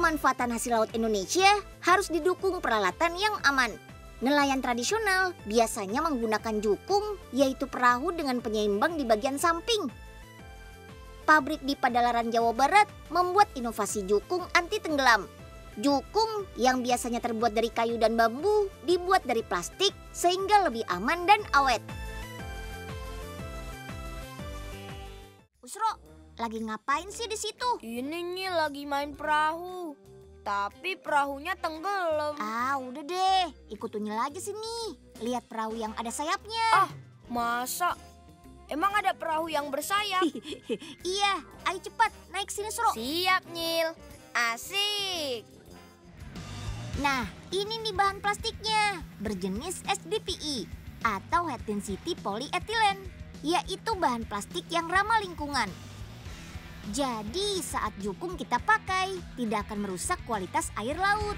Pemanfaatan hasil laut Indonesia harus didukung peralatan yang aman. Nelayan tradisional biasanya menggunakan jukung, yaitu perahu dengan penyeimbang di bagian samping. Pabrik di Padalaran, Jawa Barat membuat inovasi jukung anti tenggelam. Jukung yang biasanya terbuat dari kayu dan bambu dibuat dari plastik sehingga lebih aman dan awet. Usro, lagi ngapain sih di situ? Ini nih lagi main perahu. Tapi perahunya tenggelam. Ah, udah deh. Ikut Unyil aja sini. Lihat perahu yang ada sayapnya. Ah, masa? Emang ada perahu yang bersayap? iya, ayo cepat naik sini, Sro. Siap, Nyil. Asik. Nah, ini nih bahan plastiknya. Berjenis SDPE atau High Density Polyethylene, yaitu bahan plastik yang ramah lingkungan. Jadi saat jukung kita pakai tidak akan merusak kualitas air laut.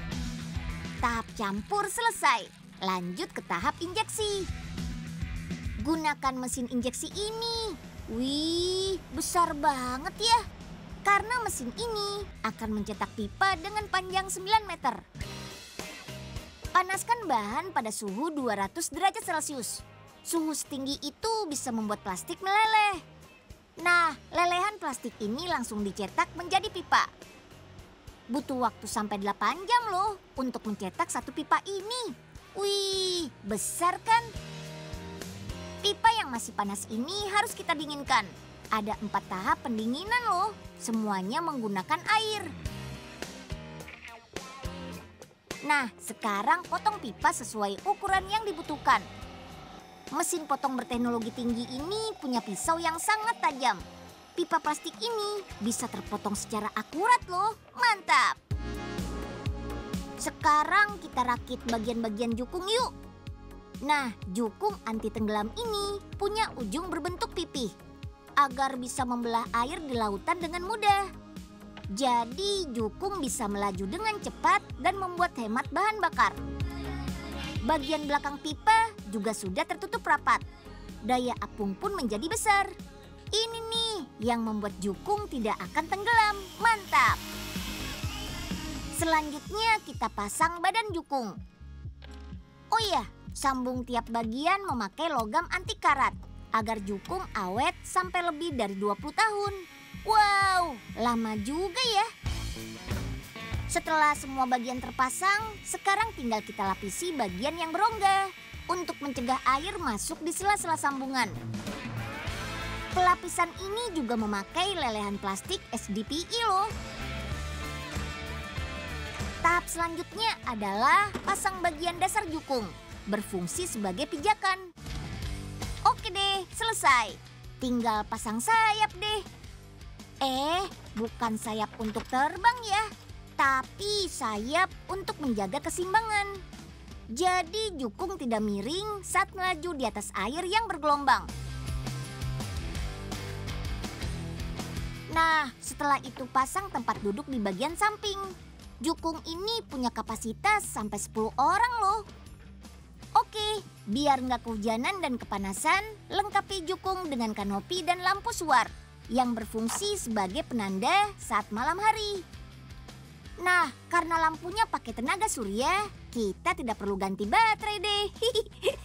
Tahap campur selesai. Lanjut ke tahap injeksi. Gunakan mesin injeksi ini. Wih, besar banget ya. Karena mesin ini akan mencetak pipa dengan panjang 9 meter. Panaskan bahan pada suhu 200 derajat Celcius. Suhu setinggi itu bisa membuat plastik meleleh. Nah, lelehan plastik ini langsung dicetak menjadi pipa. Butuh waktu sampai 8 jam loh untuk mencetak satu pipa ini. Wih, besar kan? Pipa yang masih panas ini harus kita dinginkan. Ada empat tahap pendinginan loh, semuanya menggunakan air. Nah, sekarang potong pipa sesuai ukuran yang dibutuhkan. Mesin potong berteknologi tinggi ini punya pisau yang sangat tajam. Pipa plastik ini bisa terpotong secara akurat loh. Mantap! Sekarang kita rakit bagian-bagian jukung yuk. Nah, jukung anti tenggelam ini punya ujung berbentuk pipih agar bisa membelah air di lautan dengan mudah. Jadi, jukung bisa melaju dengan cepat dan membuat hemat bahan bakar. Bagian belakang pipa juga sudah tertutup rapat. Daya apung pun menjadi besar. Ini nih yang membuat jukung tidak akan tenggelam. Mantap! Selanjutnya kita pasang badan jukung. Oh iya, sambung tiap bagian memakai logam anti karat agar jukung awet sampai lebih dari 20 tahun. Wow, lama juga ya. Setelah semua bagian terpasang, sekarang tinggal kita lapisi bagian yang berongga untuk mencegah air masuk di sela-sela sambungan. Pelapisan ini juga memakai lelehan plastik SDPE loh. Tahap selanjutnya adalah pasang bagian dasar jukung, berfungsi sebagai pijakan. Oke deh, selesai. Tinggal pasang sayap deh. Eh, bukan sayap untuk terbang ya, tapi sayap untuk menjaga keseimbangan. Jadi jukung tidak miring saat melaju di atas air yang bergelombang. Nah, setelah itu pasang tempat duduk di bagian samping. Jukung ini punya kapasitas sampai 10 orang loh. Oke, biar nggak kehujanan dan kepanasan, lengkapi jukung dengan kanopi dan lampu suar yang berfungsi sebagai penanda saat malam hari. Nah, karena lampunya pakai tenaga surya, kita tidak perlu ganti baterai deh.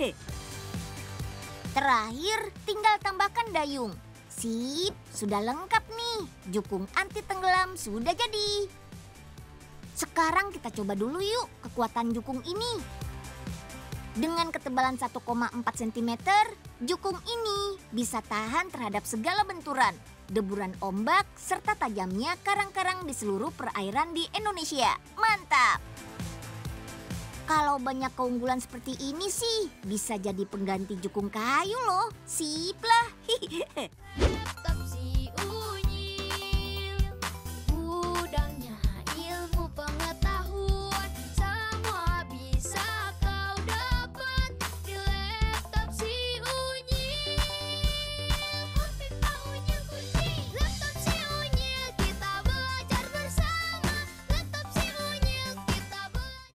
Terakhir, tinggal tambahkan dayung. Sip, sudah lengkap nih. Jukung anti tenggelam sudah jadi. Sekarang kita coba dulu yuk kekuatan jukung ini. Dengan ketebalan 1,4 cm, jukung ini bisa tahan terhadap segala benturan, deburan ombak, serta tajamnya karang-karang di seluruh perairan di Indonesia. Mantap! Kalau banyak keunggulan seperti ini sih, bisa jadi pengganti jukung kayu loh. Sip lah.